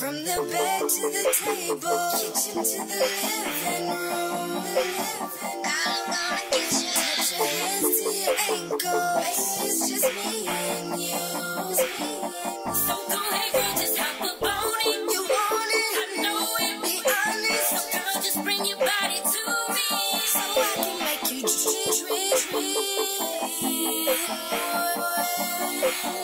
From the bed to the table, kitchen to the living room. I'm gonna get you. Put your hands to your ankles. Baby, it's just me and you. So go ahead, girl, just hop up on it. You want it? I know it. Be honest, So girl, just bring your body to me. so I can make you dream. Uh,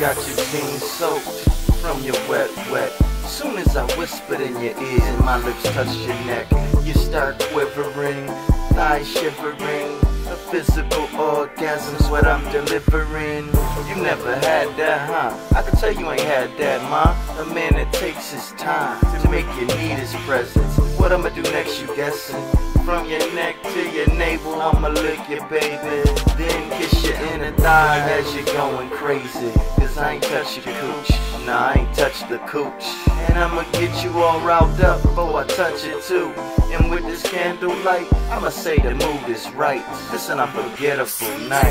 got your jeans soaked from your wet, wet. Soon as I whispered in your ear and my lips touched your neck, you start quivering, thighs shivering. A physical orgasm's what I'm delivering. You never had that, huh? I can tell you ain't had that, ma. A man that takes his time to make you need his presence. What I'ma do next, you guessing? From your neck to your navel, I'ma lick you, baby. Then kiss your inner thigh as you're going crazy. Cause I ain't touch your cooch. Nah, I ain't touch the cooch. And I'ma get you all riled up before I touch it too. And with this candlelight, I'ma say the mood is right. This an unforgettable night.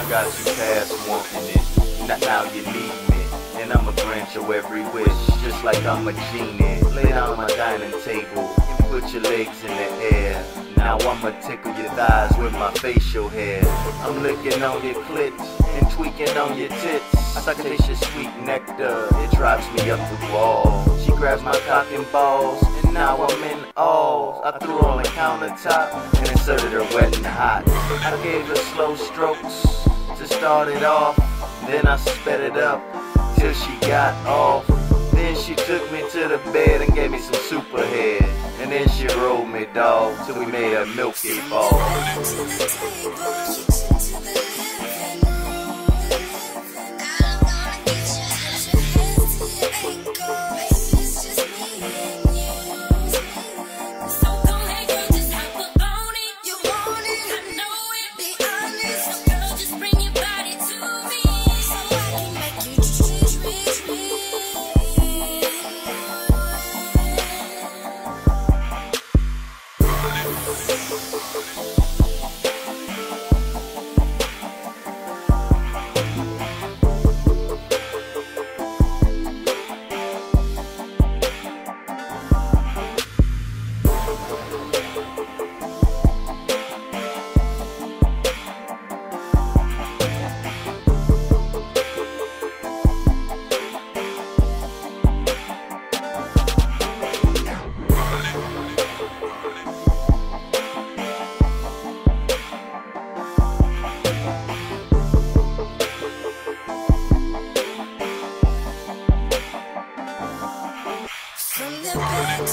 I got you past wanting it. Now, now you need me. And I'ma grant your every wish. Just like I'm a genie. Lay down on my dining table and put your legs in the air. Now I'ma tickle your thighs with my facial hair. I'm licking on your clit and tweaking on your tits. I taste your sweet nectar. It drives me up the wall. She grabs my cock and balls. And now I'm in awe. I threw her on the countertop and inserted her wet and hot. I gave her slow strokes to start it off. Then I sped it up till she got off. Then she took me to the bed and gave me some super head. And then she rolled me, dog, till we made a milky ball.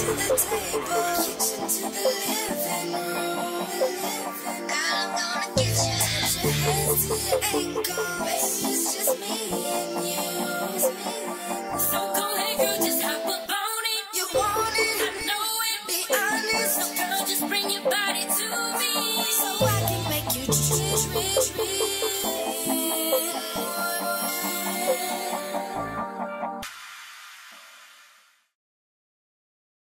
Bed to